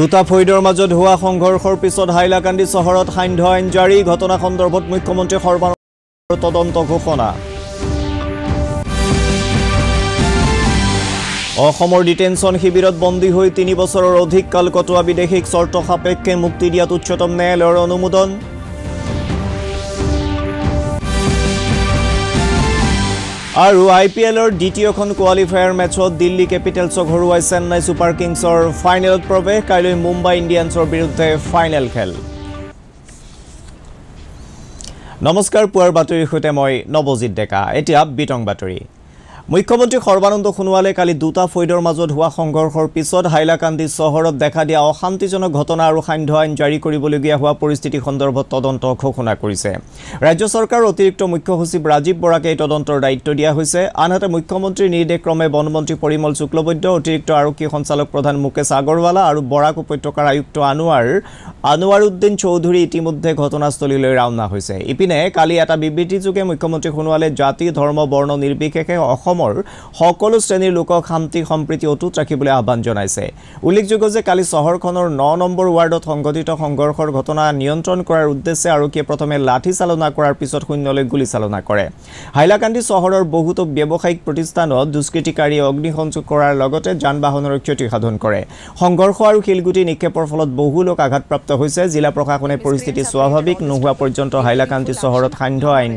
দুটা ফৈদৰ মাজত হোৱা সংঘৰ্ষৰ পিছত হাইলাকান্দি চহৰত সান্ধ্য আইন জাৰি ঘটনা সন্দৰ্ভত মুখ্যমন্ত্ৰী সৰ্বানন্দ তদন্ত ঘোষণা। অসমৰ ডিটেনশ্যন শিবিৰত বন্দী হৈ তিনি বছৰৰ অধিক কাল কটোৱা বিদেশীক চৰ্ত সাপেক্ষে মুক্তি দিয়াত উচ্চতম ন্যায়ালয়ৰ অনুমোদন। আৰু আই পি এলৰ দ্বিতীয়খন কোৱালিফায়াৰ মেচত দিল্লী কেপিটেলছক হৰুৱাই চেন্নাই ছুপাৰ কিংছৰ ফাইনেলত প্ৰৱেশ। কাইলৈ মুম্বাই ইণ্ডিয়ানছৰ বিৰুদ্ধে ফাইনেল খেল। নমস্কাৰ পুৱাৰ বাতৰিৰ সৈতে মই নৱজিৎ ডেকা। এতিয়া বিতং বাতৰি। মুখ্যমন্ত্ৰী সৰ্বানন্দ সোণোৱালে কালি দুটা ফৈদৰ মাজত হোৱা সংঘৰ্ষৰ পিছত হাইলাকান্দি চহৰত দেখা দিয়া অশান্তিজনক ঘটনা আৰু সান্ধ্য আইন জাৰি কৰিবলগীয়া হোৱা পৰিস্থিতি সন্দৰ্ভত তদন্ত ঘোষণা কৰিছে। ৰাজ্য চৰকাৰৰ অতিৰিক্ত মুখ্য সচিব ৰাজীৱ বৰাকে এই তদন্তৰ দায়িত্ব দিয়া হৈছে। আনহাতে মুখ্যমন্ত্ৰীৰ নিৰ্দেশক্ৰমে বনমন্ত্ৰী পৰিমল শুক্লবৈদ্য অতিৰিক্ত আৰক্ষী সঞ্চালক প্ৰধান মুকেশ আগৰৱালা আৰু বৰাক উপত্যকাৰ আয়ুক্ত আনোৱাৰ আনোৱাৰুদ্দিন চৌধুৰী ইতিমধ্যে ঘটনাস্থলীলৈ ৰাওনা হৈছে। ইপিনে কালি এটা বিবৃতিযোগে মুখ্যমন্ত্ৰী সোণোৱালে জাতি ধৰ্ম বৰ্ণ নিৰ্বিশেষে অসমৰ সকলো শ্ৰেণীৰ লোকক শান্তি সম্প্ৰীতি অটুট ৰাখিবলৈ আহ্বান জনাইছে। উল্লেখযোগ্য যে কালি চহৰখনৰ ন নম্বৰ ৱাৰ্ডত সংঘটিত সংঘৰ্ষৰ ঘটনা নিয়ন্ত্ৰণ কৰাৰ উদ্দেশ্যে আৰক্ষীয়ে প্ৰথমে লাঠি চালনা কৰাৰ পিছত শূন্যলৈ গুলীচালনা কৰে। হাইলাকান্দি চহৰৰ বহুতো ব্যৱসায়িক প্ৰতিষ্ঠানত দুষ্কৃতিকাৰীয়ে অগ্নিসংযোগ কৰাৰ লগতে যান বাহনৰ ক্ষতি সাধন কৰে। সংঘৰ্ষ আৰু শিলগুটি নিক্ষেপৰ ফলত বহু লোক আঘাতপ্ৰাপ্ত হৈছে। জিলা প্ৰশাসনে পৰিস্থিতি স্বাভাৱিক নোহোৱা পৰ্যন্ত হাইলাকান্দি চহৰত সান্ধ্য আইন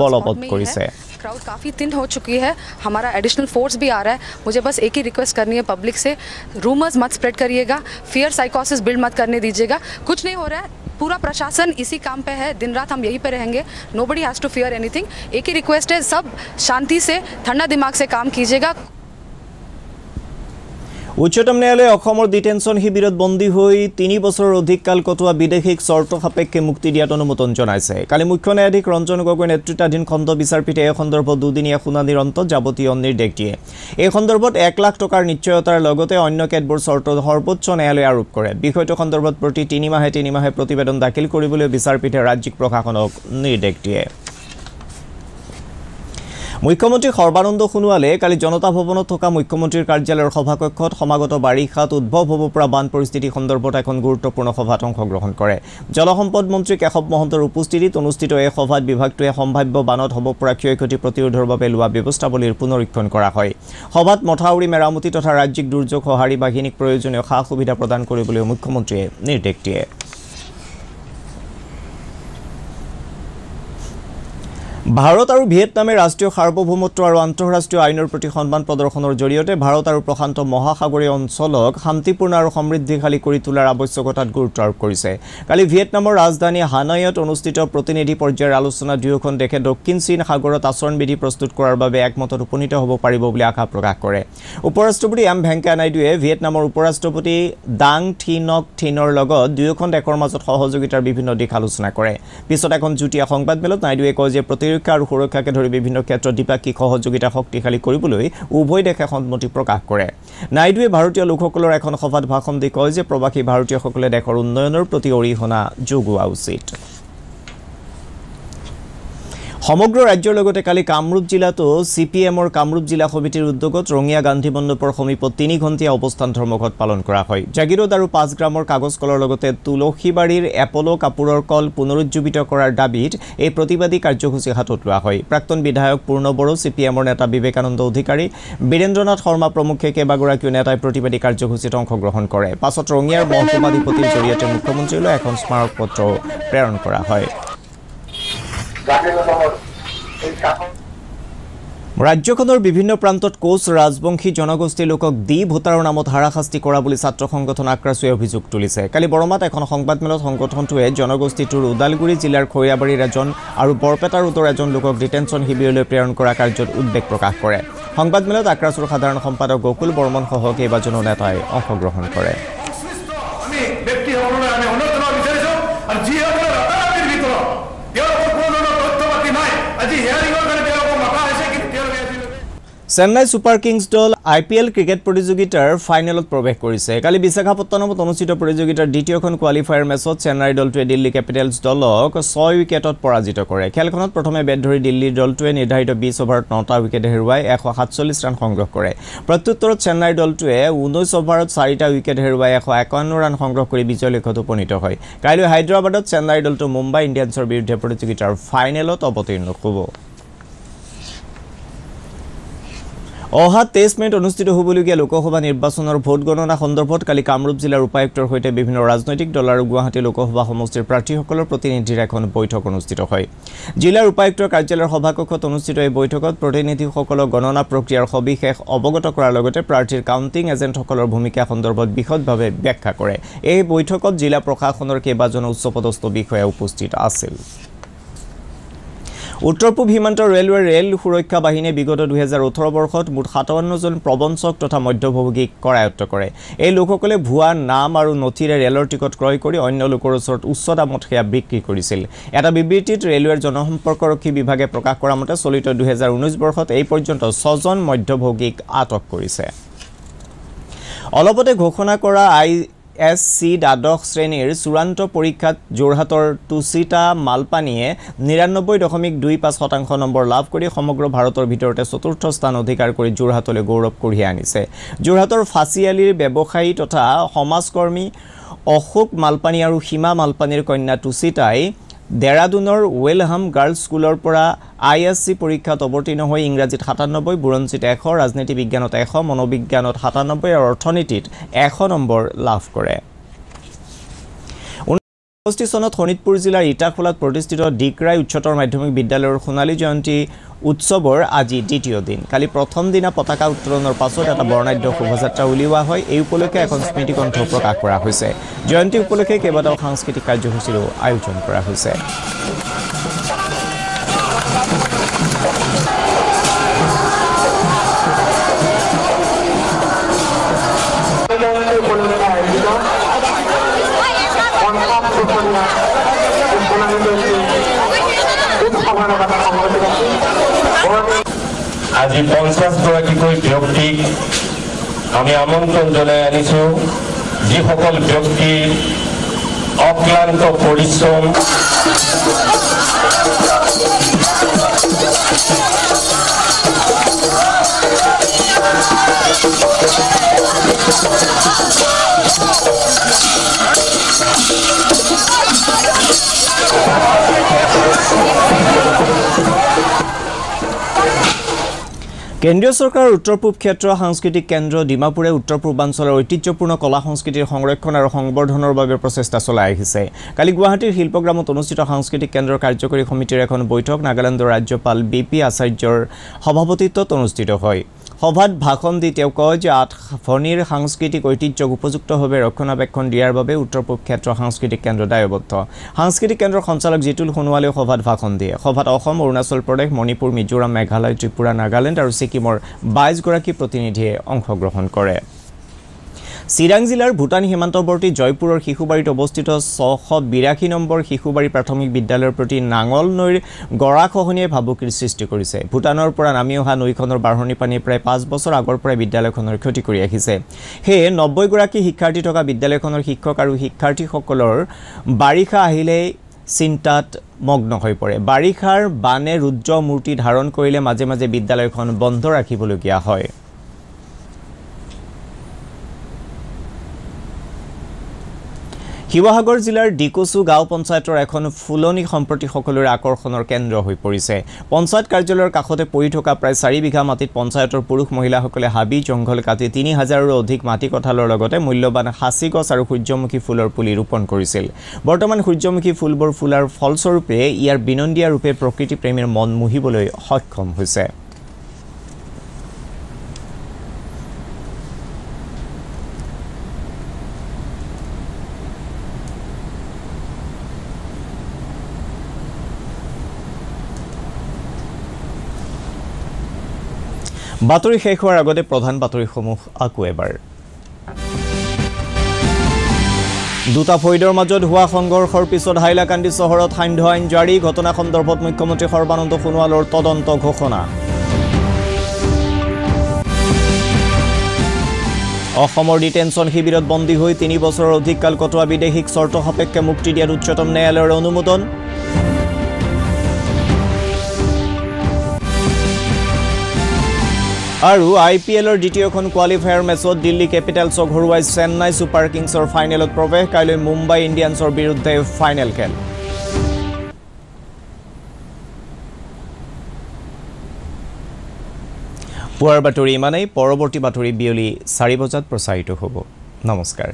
বলবৎ কৰিছে। क्राउड काफ़ी थिन हो चुकी है। हमारा एडिशनल फोर्स भी आ रहा है। मुझे बस एक ही रिक्वेस्ट करनी है पब्लिक से। रूमर्स मत स्प्रेड करिएगा। फियर साइकोसिस बिल्ड मत करने दीजिएगा। कुछ नहीं हो रहा है। पूरा प्रशासन इसी काम पे है। दिन रात हम यहीं पे रहेंगे। Nobody has to fear anything एक ही रिक्वेस्ट है। सब शांति से, ठंडा दिमाग से काम कीजिएगा। উচ্চতম ন্যায়ালয়ে অসমৰ ডিটেনশ্যন শিবিৰত বন্দী হৈ তিনি বছৰৰ অধিক কাল কটোৱা বিদেশীক চৰ্ত সাপেক্ষে মুক্তি দিয়াত অনুমোদন জনাইছে। কালি মুখ্য ন্যায়াধীশ ৰঞ্জন গগৈ নেতৃত্বাধীন খণ্ড বিচাৰপীঠে এই সন্দৰ্ভত দুদিনীয়া শুনানিৰ অন্তত যাৱতীয় নিৰ্দেশ দিয়ে। এই সন্দৰ্ভত এক লাখ টকাৰ নিশ্চয়তাৰ লগতে অন্য কেতবোৰ চৰ্ত সৰ্বোচ্চ ন্যায়ালয়ে আৰোপ কৰে। বিষয়টো সন্দৰ্ভত প্ৰতি তিনিমাহে তিনিমাহে প্ৰতিবেদন দাখিল কৰিবলৈ বিচাৰপীঠে ৰাজ্যিক প্ৰশাসনক নিৰ্দেশ দিয়ে। মুখ্যমন্ত্ৰী সৰ্বানন্দ সোণোৱালে কালি জনতা ভৱনত থকা মুখ্যমন্ত্ৰীৰ কাৰ্যালয়ৰ সভাকক্ষত সমাগত বাৰিষাত উদ্ভৱ হ'ব পৰা বান পৰিস্থিতি সন্দৰ্ভত এখন গুৰুত্বপূৰ্ণ সভাত অংশগ্ৰহণ কৰে। জলসম্পদ মন্ত্ৰী কেশৱ মহন্তৰ উপস্থিতিত অনুষ্ঠিত এই সভাত বিভাগটোৱে সম্ভাৱ্য বানত হ'ব পৰা ক্ষয় ক্ষতি প্ৰতিৰোধৰ বাবে লোৱা ব্যৱস্থাৱলীৰ পুনৰীক্ষণ কৰা হয়। সভাত মথাউৰি মেৰামতি তথা ৰাজ্যিক দুৰ্যোগ সঁহাৰি বাহিনীক প্ৰয়োজনীয় সা সুবিধা প্ৰদান কৰিবলৈ মুখ্যমন্ত্ৰীয়ে নিৰ্দেশ দিয়ে। ভাৰত আৰু ভিয়েটনামে ৰাষ্ট্ৰীয় সাৰ্বভৌমত্ব আৰু আন্তঃৰাষ্ট্ৰীয় আইনৰ প্ৰতি সন্মান প্ৰদৰ্শনৰ জৰিয়তে ভাৰত আৰু প্ৰশান্ত মহাসাগৰীয় অঞ্চলক শান্তিপূৰ্ণ আৰু সমৃদ্ধিশালী কৰি তোলাৰ আৱশ্যকতাত গুৰুত্ব আৰোপ কৰিছে। কালি ভিয়েটনামৰ ৰাজধানী হানয়ত অনুষ্ঠিত প্ৰতিনিধি পৰ্যায়ৰ আলোচনাত দুয়োখন দেশে দক্ষিণ চীন সাগৰত আচৰণবিধি প্ৰস্তুত কৰাৰ বাবে একমতত উপনীত হ'ব পাৰিব বুলি আশা প্ৰকাশ কৰে। উপ ৰাষ্ট্ৰপতি এম ভেংকায়া নাইডুৱে ভিয়েটনামৰ উপ ৰাষ্ট্ৰপতি দাং থি নক থিনৰ লগত দুয়োখন দেশৰ মাজত সহযোগিতাৰ বিভিন্ন দিশ আলোচনা কৰে। পিছত এখন যুটীয়া সংবাদমেলত নাইডুৱে কয় যে প্ৰতিৰক্ষা আৰু সুৰক্ষাকে ধৰি বিভিন্ন ক্ষেত্ৰত দ্বিপাক্ষিক সহযোগিতা শক্তিশালী কৰিবলৈ উভয় দেশে সন্মতি প্ৰকাশ কৰে। নাইডুৱে ভাৰতীয় লোকসকলৰ এখন সভাত ভাষণ দি কয় যে প্ৰৱাসী ভাৰতীয়সকলে দেশৰ উন্নয়নৰ প্ৰতি অৰিহণা যোগোৱা উচিত। সমগ্ৰ ৰাজ্যৰ লগতে কালি কামৰূপ জিলাতো চি পি এমৰ কামৰূপ জিলা সমিতিৰ উদ্যোগত ৰঙীয়া গান্ধী মণ্ডপৰ সমীপত তিনি ঘণ্টীয়া অৱস্থান ধৰ্মঘট পালন কৰা হয়। জাগিৰোড আৰু পাঁচ গ্ৰামৰ কাগজ লগতে তুলসীবাৰীৰ এপল' কাপোৰৰ কল পুনৰুজ্জীৱিত কৰাৰ দাবীত এই প্ৰতিবাদী কাৰ্যসূচী হাতত লোৱা হয়। প্ৰাক্তন বিধায়ক পূৰ্ণ বড়ো চি পি এমৰ নেতা বিবেকানন্দ অধিকাৰী বীৰেন্দ্ৰনাথ শৰ্মা প্ৰমুখ্যে কেইবাগৰাকীও নেতাই প্ৰতিবাদী কাৰ্যসূচীত অংশগ্ৰহণ কৰে। পাছত ৰঙিয়াৰ মহকুমাধিপতিৰ জৰিয়তে মুখ্যমন্ত্ৰীলৈ এখন স্মাৰক পত্ৰও প্ৰেৰণ কৰা হয়। ৰাজ্যখনৰ বিভিন্ন প্ৰান্তত কোচ ৰাজবংশী জনগোষ্ঠীৰ লোকক দি ভোটাৰৰ নামত হাৰাশাস্তি কৰা বুলি ছাত্ৰ সংগঠন আক্ৰাছুৱে অভিযোগ তুলিছে। কালি বৰমাত এখন সংবাদমেলত সংগঠনটোৱে জনগোষ্ঠীটোৰ ওদালগুৰি জিলাৰ খৈৰাবাৰীৰ এজন আৰু বৰপেটা ৰোডৰ এজন লোকক ডিটেনশ্যন শিবিৰলৈ প্ৰেৰণ কৰা কাৰ্যত উদ্বেগ প্ৰকাশ কৰে। সংবাদমেলত আক্ৰাছুৰ সাধাৰণ সম্পাদক গকুল বৰ্মনসহ কেইবাজনো নেতাই অংশগ্ৰহণ কৰে। চেন্নাই ছুপাৰ কিংছ দল আই পি এল ক্ৰিকেট প্ৰতিযোগিতাৰ ফাইনেলত প্ৰৱেশ কৰিছে। কালি বিশাখাপট্টনমত অনুষ্ঠিত প্ৰতিযোগিতাৰ দ্বিতীয়খন কোৱালিফায়াৰ মেচত চেন্নাইৰ দলটোৱে দিল্লী কেপিটেলছ দলক ছয় উইকেটত পৰাজিত কৰে। খেলখনত প্ৰথমে বেট ধৰি দিল্লীৰ দলটোৱে নিৰ্ধাৰিত বিছ অভাৰত নটা উইকেট হেৰুৱাই এশ সাতচল্লিছ ৰান সংগ্ৰহ কৰে। প্ৰত্যুত্তৰত চেন্নাইৰ দলটোৱে ঊনৈছ অভাৰত চাৰিটা উইকেট হেৰুৱাই এশ একাৱন্ন ৰান সংগ্ৰহ কৰি বিজয় লক্ষ্যত উপনীত হয়। কাইলৈ হায়দৰাবাদত চেন্নাইৰ দলটো মুম্বাই ইণ্ডিয়ানছৰ বিৰুদ্ধে প্ৰতিযোগিতাৰ ফাইনেলত অৱতীৰ্ণ হ'ব। অহা তেইছ মে'ত অনুষ্ঠিত হ'বলগীয়া লোকসভা নিৰ্বাচনৰ ভোট গণনা সন্দৰ্ভত কালি কামৰূপ জিলাৰ উপায়ুক্তৰ সৈতে বিভিন্ন ৰাজনৈতিক দল আৰু গুৱাহাটী লোকসভা সমষ্টিৰ প্ৰাৰ্থীসকলৰ প্ৰতিনিধিৰ এখন বৈঠক অনুষ্ঠিত হয়। জিলাৰ উপায়ুক্তৰ কাৰ্যালয়ৰ সভাকক্ষত অনুষ্ঠিত এই বৈঠকত প্ৰতিনিধিসকলক গণনা প্ৰক্ৰিয়াৰ সবিশেষ অৱগত কৰাৰ লগতে প্ৰাৰ্থীৰ কাউণ্টিং এজেণ্টসকলৰ ভূমিকা সন্দৰ্ভত বিশদভাৱে ব্যাখ্যা কৰে। এই বৈঠকত জিলা প্ৰশাসনৰ কেইবাজনো উচ্চপদস্থ বিষয়া উপস্থিত আছিল। উত্তৰ পূব সীমান্ত ৰেলৱেৰ ৰেল সুৰক্ষা বাহিনীয়ে বিগত দুহেজাৰ ওঠৰ বৰ্ষত মুঠ সাতাৱন্নজন প্ৰবঞ্চক তথা মধ্যভোগীক কৰায়ত্ব কৰে। এই লোকসকলে ভুৱা নাম আৰু নথিৰে ৰেলৰ টিকট ক্ৰয় কৰি অন্য লোকৰ ওচৰত উচ্চ দামত সেয়া বিক্ৰী কৰিছিল। এটা বিবৃতিত ৰেলৱেৰ জনসম্পৰ্কৰক্ষী বিভাগে প্ৰকাশ কৰা মতে চলিত দুহেজাৰ ঊনৈছ বৰ্ষত এই পৰ্যন্ত ছজন মধ্যভোগীক আটক কৰিছে। অলপতে ঘোষণা কৰা আই এছ চি দ্বাদশ শ্ৰেণীৰ চূড়ান্ত পৰীক্ষাত যোৰহাটৰ তুচিতা মালপানীয়ে নিৰান্নব্বৈ দশমিক দুই পাঁচ শতাংশ নম্বৰ লাভ কৰি সমগ্ৰ ভাৰতৰ ভিতৰতে চতুৰ্থ স্থান অধিকাৰ কৰি যোৰহাটলৈ গৌৰৱ কঢ়িয়াই আনিছে। যোৰহাটৰ ফাঁচিয়ালিৰ ব্যৱসায়ী তথা সমাজকৰ্মী অশোক মালপানী আৰু সীমা মালপানীৰ কন্যা তুচিতাই ডেৰাডুনৰ ৱেলহাম গাৰ্লছ স্কুলৰ পৰা আই এছ চি পৰীক্ষাত অৱতীৰ্ণ হৈ ইংৰাজীত সাতান্নব্বৈ বুৰঞ্জীত এশ ৰাজনীতি বিজ্ঞানত এশ মনোবিজ্ঞানত সাতান্নব্বৈ আৰু অৰ্থনীতিত এশ নম্বৰ লাভ কৰে। পঁয়ষষ্ঠি চনত শোণিতপুৰ জিলাৰ ইটাখোলাত প্ৰতিষ্ঠিত ডিকৰাই উচ্চতৰ মাধ্যমিক বিদ্যালয়ৰ সোণালী জয়ন্তী উৎসৱৰ আজি দ্বিতীয় দিন। কালি প্ৰথম দিনা পতাকা উত্তোলনৰ পাছত এটা বৰ্ণাঢ্য শোভাযাত্ৰা উলিওৱা হয়। এই উপলক্ষে এখন স্মৃতিগ্ৰন্থ প্ৰকাশ কৰা হৈছে। জয়ন্তী উপলক্ষে কেইবাটাও সাংস্কৃতিক কাৰ্যসূচীৰো আয়োজন কৰা হৈছে। উপলক্ষে আয়োজিত আজি পঞ্চাছগৰাকীকৈ ব্যক্তিক আমি আমন্ত্ৰণ জনাই আনিছোঁ। যিসকল ব্যক্তিৰ অক্লান্ত পৰিশ্ৰম কেন্দ্ৰীয় চৰকাৰৰ উত্তৰ পূব ক্ষেত্ৰ সাংস্কৃতিক কেন্দ্ৰ ডিমাপুৰে উত্তৰ পূৰ্বাঞ্চলৰ ঐতিহ্যপূৰ্ণ কলা সংস্কৃতিৰ সংৰক্ষণ আৰু সংবৰ্ধনৰ বাবে প্ৰচেষ্টা চলাই আহিছে। কালি গুৱাহাটীৰ শিল্পগ্ৰামত অনুষ্ঠিত সাংস্কৃতিক কেন্দ্ৰৰ কাৰ্যকৰী সমিতিৰ এখন বৈঠক নাগালেণ্ডৰ ৰাজ্যপাল বি পি আচাৰ্যৰ সভাপতিত্বত অনুষ্ঠিত হয়। সভাত ভাষণ দি তেওঁ কয় যে আঠভনীৰ সাংস্কৃতিক ঐতিহ্যক উপযুক্তভাৱে ৰক্ষণাবেক্ষণ দিয়াৰ বাবে উত্তৰ পূব ক্ষেত্ৰ সাংস্কৃতিক কেন্দ্ৰ দায়বদ্ধ। সাংস্কৃতিক কেন্দ্ৰৰ সঞ্চালক জিতুল সোণোৱালেও সভাত ভাষণ দিয়ে। সভাত অসম অৰুণাচল প্ৰদেশ মণিপুৰ মিজোৰাম মেঘালয় ত্ৰিপুৰা নাগালেণ্ড আৰু ছিকিমৰ বাইছগৰাকী প্ৰতিনিধিয়ে অংশগ্ৰহণ কৰে। চিৰাং জিলাৰ ভূটান সীমান্তৱৰ্তী জয়পুৰৰ শিশুবাৰীত অৱস্থিত ছশ বিৰাশী নম্বৰ শিশুবাৰী প্ৰাথমিক বিদ্যালয়ৰ প্ৰতি নাঙল নৈৰ গৰাখহনীয়াই ভাবুকিৰ সৃষ্টি কৰিছে। ভূটানৰ পৰা নামি অহা নৈখনৰ বাঢ়নি পানীয়ে প্ৰায় পাঁচ বছৰ আগৰ পৰাই বিদ্যালয়খনৰ ক্ষতি কৰি আহিছে। সেয়ে নব্বৈগৰাকী শিক্ষাৰ্থী থকা বিদ্যালয়খনৰ শিক্ষক আৰু শিক্ষাৰ্থীসকলৰ বাৰিষা আহিলেই চিন্তাত মগ্ন হৈ পৰে। বাৰিষাৰ বানে ৰুদ্ৰ মূৰ্তি ধাৰণ কৰিলে মাজে মাজে বিদ্যালয়খন বন্ধ ৰাখিবলগীয়া হয়। শিৱসাগৰ জিলাৰ ডিকচু গাঁও পঞ্চায়তৰ এখন ফুলনি সম্প্ৰতি সকলোৰে আকৰ্ষণৰ কেন্দ্ৰ হৈ পৰিছে। পঞ্চায়ত কাৰ্যালয়ৰ কাষতে পৰি থকা প্ৰায় চাৰি বিঘা মাটিত পঞ্চায়তৰ পুৰুষ মহিলাসকলে হাবি জংঘল কাটি তিনি হাজাৰৰো অধিক মাটি কঁঠালৰ লগতে মূল্যৱান সাঁচি গছ আৰু সূৰ্যমুখী ফুলৰ পুলি ৰোপণ কৰিছিল। বৰ্তমান সূৰ্যমুখী ফুলবোৰ ফুলাৰ ফলস্বৰূপে ইয়াৰ বিনন্দীয়া ৰূপে প্ৰকৃতিপ্ৰেমীৰ মন মুহিবলৈ সক্ষম হৈছে। বাতৰি শেষ হোৱাৰ আগতে প্ৰধান বাতৰিসমূহ আকৌ এবাৰ। দুটা ফৈদৰ মাজত হোৱা সংঘৰ্ষৰ পিছত হাইলাকান্দি চহৰত সান্ধ্য আইন জাৰি ঘটনা সন্দৰ্ভত মুখ্যমন্ত্ৰী সৰ্বানন্দ সোণোৱালৰ তদন্ত ঘোষণা। অসমৰ ডিটেনশ্যন শিবিৰত বন্দী হৈ তিনি বছৰৰ অধিক কাল কটোৱা বিদেশীক চৰ্ত সাপেক্ষে মুক্তি দিয়াত উচ্চতম ন্যায়ালয়ৰ অনুমোদন। আৰু আই পি এলৰ দ্বিতীয়খন কোৱালিফায়াৰ মেচত দিল্লী কেপিটেলছক হৰুৱাই চেন্নাই ছুপাৰ কিংছৰ ফাইনেলত প্ৰৱেশ। কাইলৈ মুম্বাই ইণ্ডিয়ানছৰ বিৰুদ্ধে ফাইনেল খেল। পুৱাৰ বাতৰি ইমানেই পৰৱৰ্তী বাতৰি বিয়লি চাৰি বজাত প্ৰচাৰিত হ'ব। নমস্কাৰ।